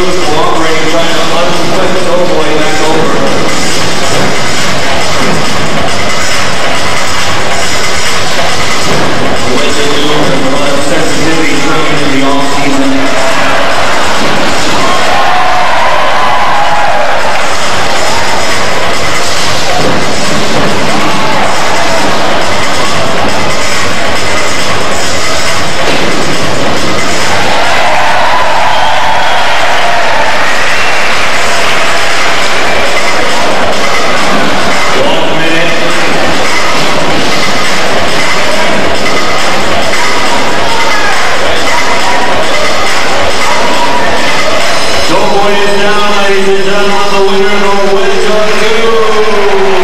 Doughboy is down, ladies and gentlemen, the winner, Norwich 2.